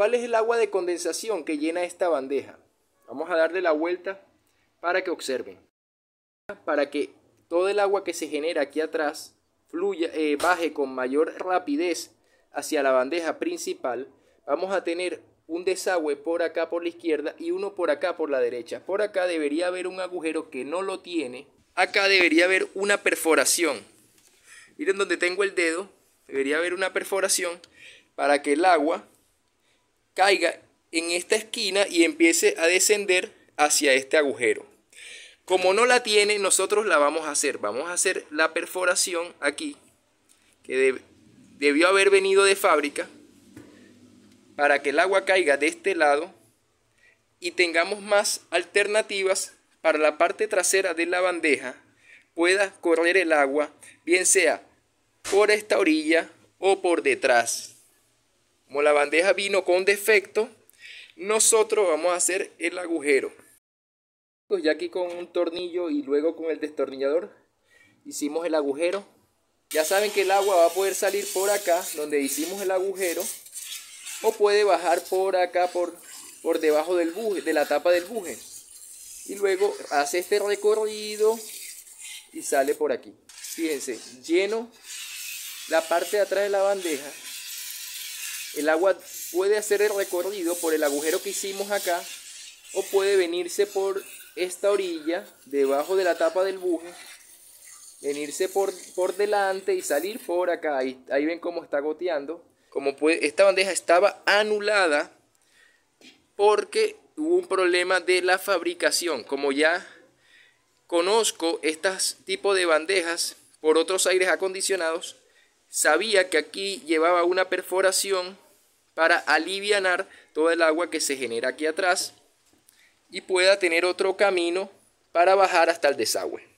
¿Cuál es el agua de condensación que llena esta bandeja? Vamos a darle la vuelta para que observen. Para que todo el agua que se genera aquí atrás fluya, eh, baje con mayor rapidez hacia la bandeja principal, vamos a tener un desagüe por acá por la izquierda y uno por acá por la derecha. Por acá debería haber un agujero que no lo tiene. Acá debería haber una perforación. Miren donde tengo el dedo, debería haber una perforación para que el agua caiga en esta esquina y empiece a descender hacia este agujero. Como no la tiene, nosotros la vamos a hacer. Vamos a hacer la perforación aquí, que debió haber venido de fábrica, para que el agua caiga de este lado y tengamos más alternativas para la parte trasera de la bandeja pueda correr el agua, bien sea por esta orilla o por detrás. Como la bandeja vino con defecto, nosotros vamos a hacer el agujero. Pues ya aquí con un tornillo y luego con el destornillador hicimos el agujero. Ya saben que el agua va a poder salir por acá donde hicimos el agujero o puede bajar por acá por, por debajo del buje, de la tapa del buje. Y luego hace este recorrido y sale por aquí. Fíjense, lleno la parte de atrás de la bandeja el agua puede hacer el recorrido por el agujero que hicimos acá o puede venirse por esta orilla debajo de la tapa del buje venirse por, por delante y salir por acá. Ahí, ahí ven cómo está goteando. Como puede, esta bandeja estaba anulada porque hubo un problema de la fabricación. Como ya conozco estos tipos de bandejas por otros aires acondicionados sabía que aquí llevaba una perforación para alivianar todo el agua que se genera aquí atrás y pueda tener otro camino para bajar hasta el desagüe.